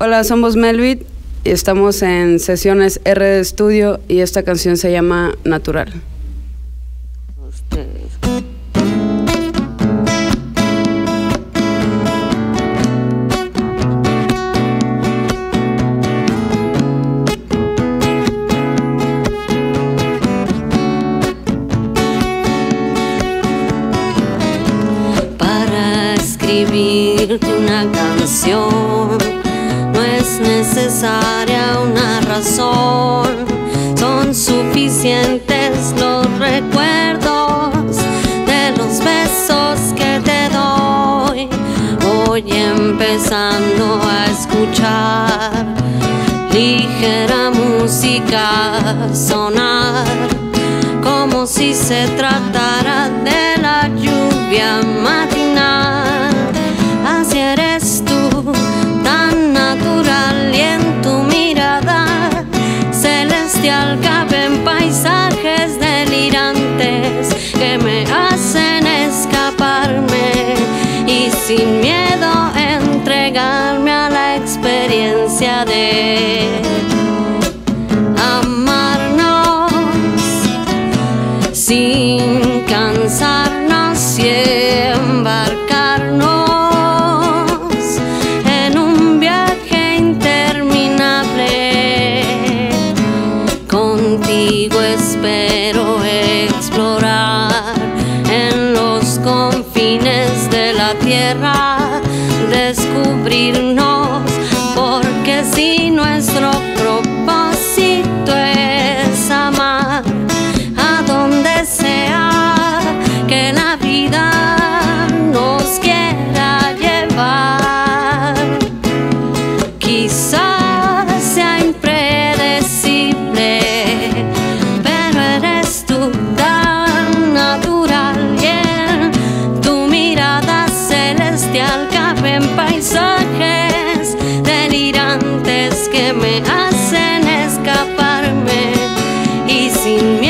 Hola, somos Melvit y estamos en sesiones R de estudio y esta canción se llama Natural. Para escribirte una canción es necesaria una razón, son suficientes los recuerdos de los besos que te doy. Voy empezando a escuchar ligera música sonar como si se tratara de la lluvia matinal. Celestial caben paisajes delirantes que me hacen escaparme y sin miedo entregarme a la experiencia de amarnos. Sin Espero explorar en los confines de la tierra, descubrirnos, porque si nuestro delirantes que me